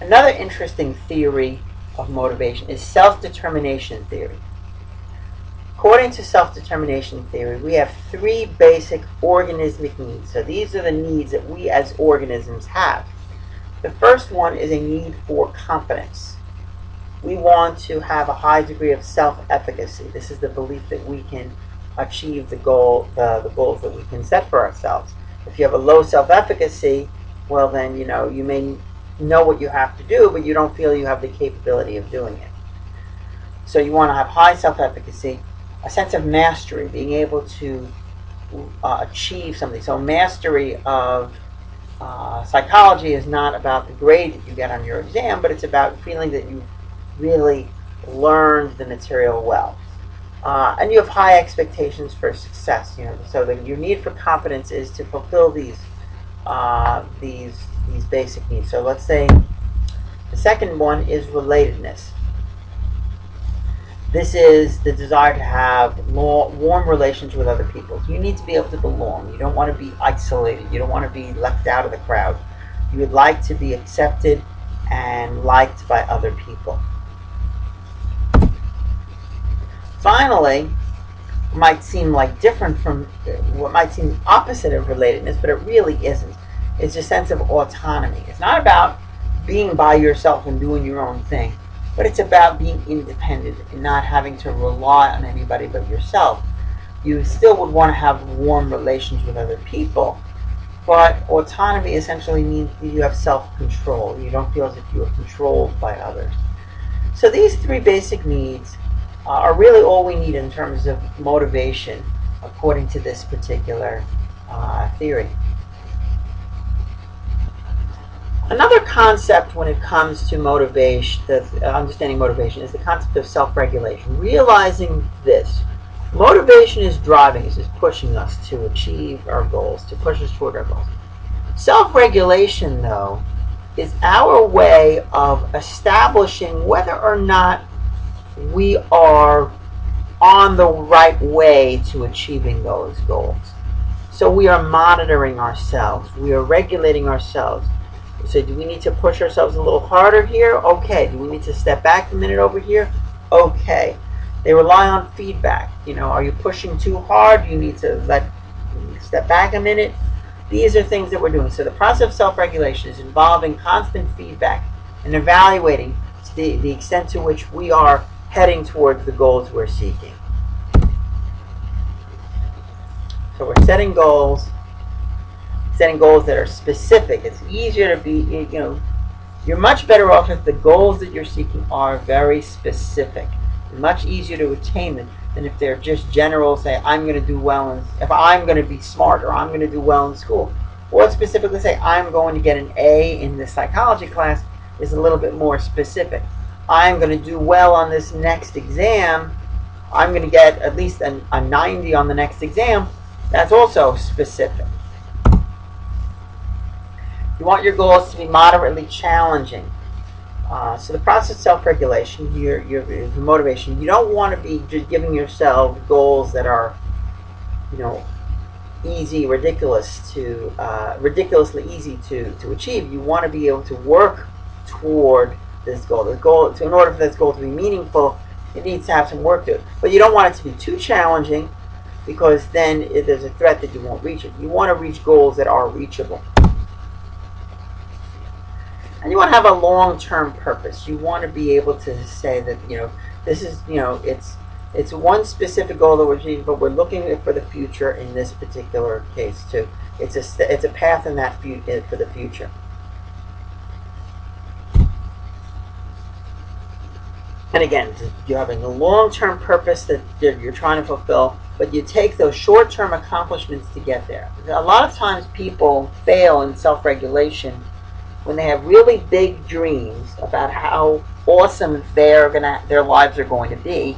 Another interesting theory of motivation is self-determination theory. According to self-determination theory, we have three basic organismic needs. So these are the needs that we as organisms have. The first one is a need for competence. We want to have a high degree of self-efficacy. This is the belief that we can achieve the goal, the, the goals that we can set for ourselves. If you have a low self-efficacy, well then, you know, you may know what you have to do, but you don't feel you have the capability of doing it. So you want to have high self-efficacy a sense of mastery, being able to uh, achieve something. So mastery of uh, psychology is not about the grade that you get on your exam, but it's about feeling that you really learned the material well. Uh, and you have high expectations for success. You know, so the, your need for competence is to fulfill these uh, these these basic needs. So let's say the second one is relatedness. This is the desire to have more warm relations with other people. You need to be able to belong. You don't want to be isolated. You don't want to be left out of the crowd. You would like to be accepted and liked by other people. Finally, might seem like different from what might seem opposite of relatedness, but it really isn't. It's a sense of autonomy. It's not about being by yourself and doing your own thing but it's about being independent and not having to rely on anybody but yourself. You still would want to have warm relations with other people, but autonomy essentially means you have self-control. You don't feel as if you are controlled by others. So these three basic needs uh, are really all we need in terms of motivation, according to this particular uh, theory. Another concept when it comes to motivation, the, uh, understanding motivation, is the concept of self-regulation. Realizing this, motivation is driving us, is pushing us to achieve our goals, to push us toward our goals. Self-regulation, though, is our way of establishing whether or not we are on the right way to achieving those goals. So we are monitoring ourselves. We are regulating ourselves so do we need to push ourselves a little harder here? Okay. Do we need to step back a minute over here? Okay. They rely on feedback. You know, are you pushing too hard? You need to let step back a minute. These are things that we're doing. So the process of self-regulation is involving constant feedback and evaluating the, the extent to which we are heading towards the goals we're seeking. So we're setting goals setting goals that are specific. It's easier to be, you know, you're much better off if the goals that you're seeking are very specific. Much easier to attain them than if they're just general, say, I'm going to do well, in, if I'm going to be smart or I'm going to do well in school. Or specifically say, I'm going to get an A in the psychology class is a little bit more specific. I'm going to do well on this next exam. I'm going to get at least a, a 90 on the next exam. That's also specific. You want your goals to be moderately challenging. Uh, so the process of self-regulation, your, your, your motivation, you don't want to be just giving yourself goals that are, you know, easy, ridiculous to, uh, ridiculously easy to, to achieve. You want to be able to work toward this goal. The goal, to, in order for this goal to be meaningful, it needs to have some work to it. But you don't want it to be too challenging because then there's a threat that you won't reach it. You want to reach goals that are reachable. And you want to have a long-term purpose. You want to be able to say that, you know, this is, you know, it's it's one specific goal that we're achieving, but we're looking for the future in this particular case too. It's a it's a path in that for the future. And again, you're having a long-term purpose that you're trying to fulfill, but you take those short-term accomplishments to get there. A lot of times people fail in self-regulation when they have really big dreams about how awesome they're gonna their lives are going to be,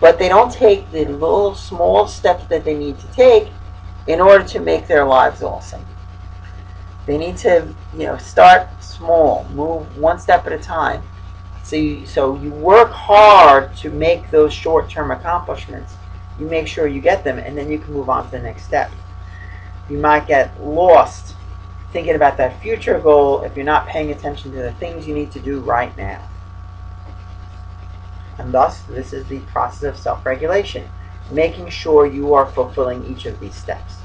but they don't take the little small steps that they need to take in order to make their lives awesome. They need to, you know, start small, move one step at a time. So you, so you work hard to make those short-term accomplishments. You make sure you get them, and then you can move on to the next step. You might get lost thinking about that future goal if you're not paying attention to the things you need to do right now. And thus, this is the process of self regulation, making sure you are fulfilling each of these steps.